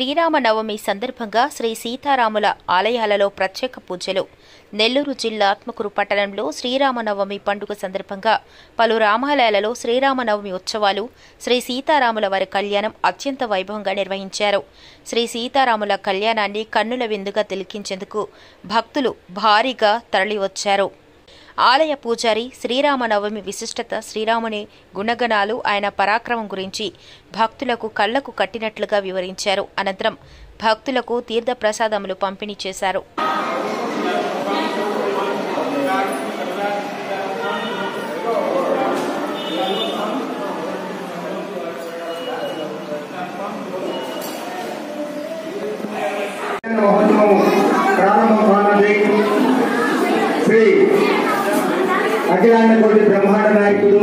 శ్రీరామనవమి సందర్భంగా శ్రీ సీతారాముల ఆలయాలలో ప్రత్యేక పూజలు. నెల్లూరు జిల్లా ఆత్మకూరు పట్టణంలో శ్రీరామనవమి పండుగ సందర్భంగా పలు రామాలయాలలో శ్రీరామనవమి ఉత్సవాలు శ్రీ సీతారాముల వారి కళ్యాణం అత్యంత వైభవంగా నిర్వహించారు. శ్రీ సీతారాముల కళ్యాణాన్ని కన్నుల విందుగా తిలికించేందుకు భక్తులు భారీగా తరలివచ్చారు. ఆలయ పూజారి శ్రీరామనవమి విశిష్టత శ్రీరాముని గుణగణాలు ఆయన పరాక్రమం గురించి భక్తులకు కళ్ళకు కట్టినట్లుగా వివరించారు. అనంతరం భక్తులకు తీర్థప్రసాదములు పంపిణీ చేశారు. అఖిలాండ కోటి బ్రహ్మాండ నాయకుడు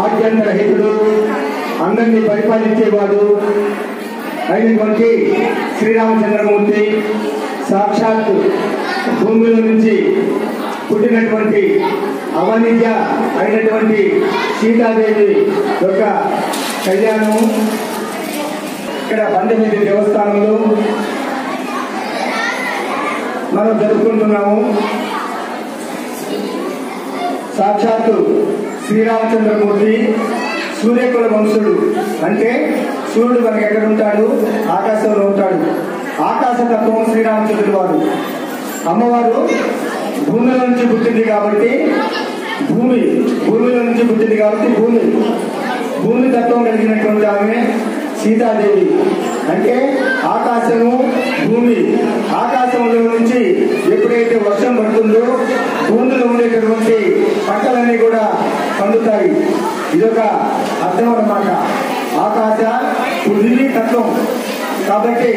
ఆద్యంత రహితుడు అందరినీ పరిపాలించేవాడు అయినటువంటి శ్రీరామచంద్రమూర్తి. సాక్షాత్ భూమిలో నుంచి పుట్టినటువంటి అవనిజ అయినటువంటి సీతాదేవి యొక్క కళ్యాణము ఇక్కడ పంతొమ్మిది దేవస్థానంలో మనం జరుపుకుంటున్నాము. సాక్షాత్తు శ్రీరామచంద్రమూర్తి సూర్యకుల వంశుడు. అంటే సూర్యుడు మనకి ఎక్కడ ఉంటాడు? ఆకాశంలో ఉంటాడు. ఆకాశ తత్వం శ్రీరామచంద్రుడు వారు. అమ్మవారు భూమిలో నుంచి పుట్టింది కాబట్టి భూమి భూమిలో నుంచి పుట్టింది కాబట్టి భూమి. భూమి తత్వం కలిగినటువంటి ఆమె సీతాదేవి. అంటే ఆకాశము భూమి. ఆకాశంలో నుంచి ఎప్పుడైతే వర్షం పడుతుందో భూమిలో ఉండేటటువంటి పంటలన్నీ కూడా పండుతాయి. ఇదొక అర్థం అన్నమాట ఆకాశ పృథివీ తత్వం. కాబట్టి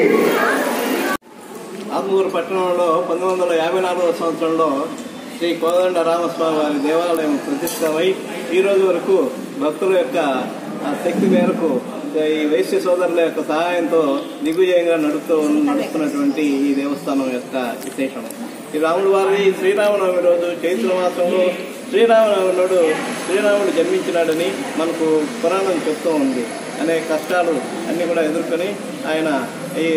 ఆత్మూరు పట్టణంలో పంతొమ్మిది వందల యాభై నాలుగవ సంవత్సరంలో శ్రీ కోదండ రామస్వామి వారి దేవాలయం ప్రతిష్టమై ఈ రోజు వరకు భక్తుల యొక్క శక్తి మేరకు ఈ వైశ్య సోదరుల యొక్క సహాయంతో దిగ్విజయంగా నడుస్తూ నడుస్తున్నటువంటి ఈ దేవస్థానం యొక్క విశేషం. ఈ రాముడు వారి శ్రీరామనవమి రోజు చైత్ర మాసంలో శ్రీరామనవమి నాడు శ్రీరాముడు జన్మించినాడని మనకు పురాణం చెప్తూ ఉంది. అనేక కష్టాలు అన్నీ కూడా ఎదుర్కొని ఆయన ఈ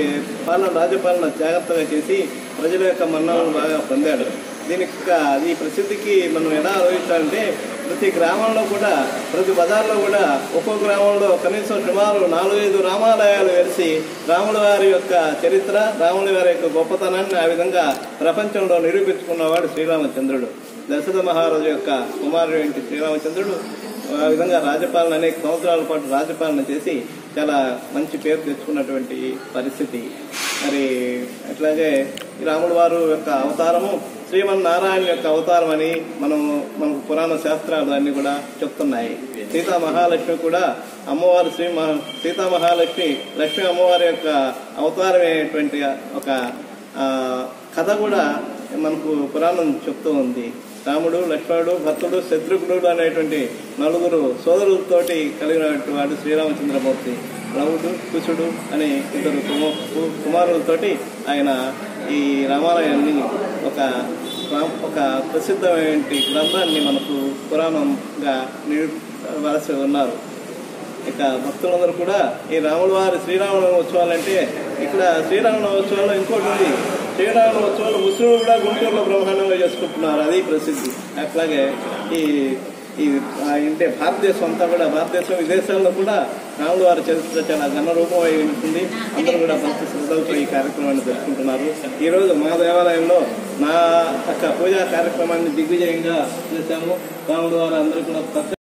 పాలన రాజపాలన జాగ్రత్తగా చేసి ప్రజల యొక్క మన్నాలను బాగా పొందాడు. దీనికి ఈ ప్రసిద్ధికి మనం ఎలా ఆలోచించాలంటే ప్రతి గ్రామంలో కూడా ప్రతి బజార్లో కూడా ఒక్కో గ్రామంలో కనీసం సుమారు నాలుగైదు రామాలయాలు వెలిసి రాముల వారి యొక్క చరిత్ర రాముల వారి యొక్క గొప్పతనాన్ని ఆ విధంగా ప్రపంచంలో నిరూపించుకున్నవాడు శ్రీరామచంద్రుడు. దశరథ మహారాజు యొక్క కుమారుడు ఏంటి శ్రీరామచంద్రుడు? ఆ విధంగా రాజపాలన అనేక సంవత్సరాల పాటు రాజపాలన చేసి చాలా మంచి పేరు తెచ్చుకున్నటువంటి పరిస్థితి. మరి అట్లాగే రాముడు వారు యొక్క అవతారము శ్రీమన్నారాయణ యొక్క అవతారం అని మనం మనకు పురాణ శాస్త్రాలు అన్ని కూడా చెప్తున్నాయి. సీతా మహాలక్ష్మి కూడా అమ్మవారు శ్రీ మహా సీతా మహాలక్ష్మి లక్ష్మి అమ్మవారి యొక్క అవతారమైనటువంటి ఒక కథ కూడా మనకు పురాణం చెప్తూ ఉంది. రాముడు లక్ష్మణుడు భర్తుడు శత్రుఘ్నుడు అనేటువంటి నలుగురు సోదరులతోటి కలిగినటువంటి వాడు శ్రీరామచంద్రమూర్తి. రాముడు కుశుడు అనే ఇద్దరు కుమారులతోటి ఆయన ఈ రామాలయాన్ని ఒక ఒక ప్రసిద్ధమైన గ్రంథాన్ని మనకు పురాణంగా నిలవలసి ఉన్నారు. ఇక భక్తులందరూ కూడా ఈ రాముల వారి శ్రీరామనవమి ఉత్సవాలంటే ఇక్కడ శ్రీరామనవమి ఉత్సవాల్లో ఇంకోటి ఉంది. శ్రీరామనవమి ఉత్సవాలు ముస్లింలు కూడా గుంటూరులో బ్రహ్మాండంగా చేసుకుంటున్నారు. అది ప్రసిద్ధి. అట్లాగే ఈ ఈ అంటే భారతదేశం అంతా కూడా భారతదేశం విదేశాల్లో కూడా రాముడు వారి చరిత్ర చాలా ఘనరూపం అయి ఉంటుంది. అందరూ కూడా భక్తి శ్రద్ధలతో ఈ కార్యక్రమాన్ని జరుపుకుంటున్నారు. ఈ రోజు మా దేవాలయంలో నా యొక్క పూజా కార్యక్రమాన్ని దిగ్విజయంగా చేశాము. రాముడు వారు అందరూ కూడా